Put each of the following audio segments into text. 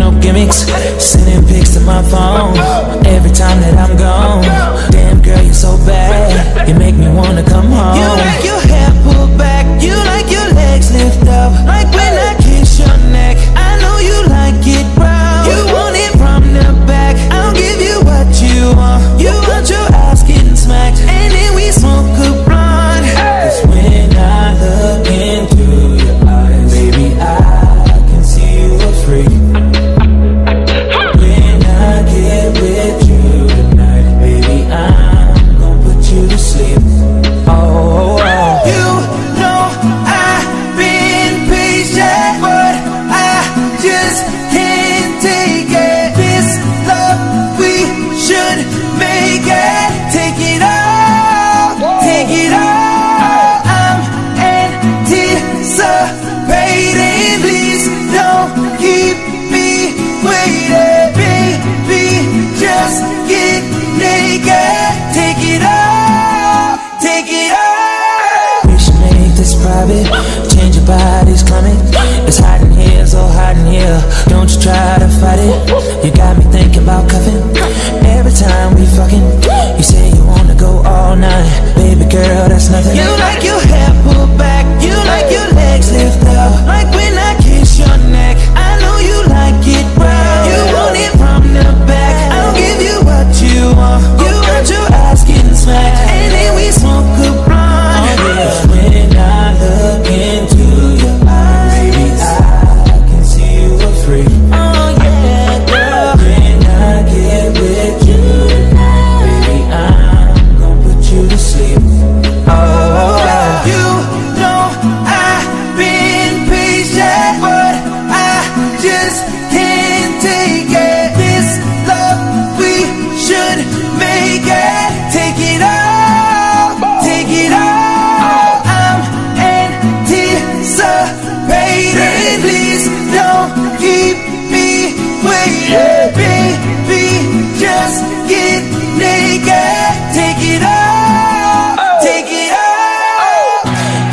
no gimmicks. Sending pics to my phone every time that I'm gone. Damn girl, you're so bad. You make me wanna Hey. nothing. You just can't take it. This love, we should make it. Take it all, take it all. I'm anticipating. Please don't keep me waiting. Baby, just get naked. Take it all, take it all.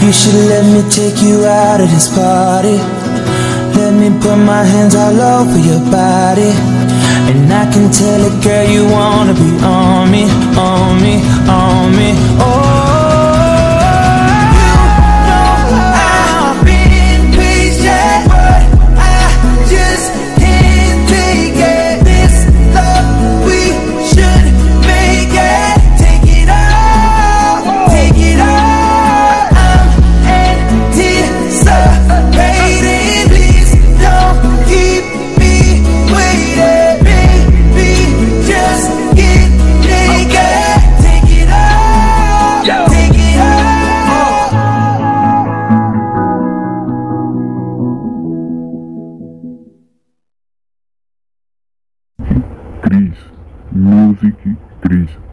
You should let me take you out of this party me put my hands all over your body. And I can tell it, girl, you wanna be on me, on me, on me, oh. Music 3.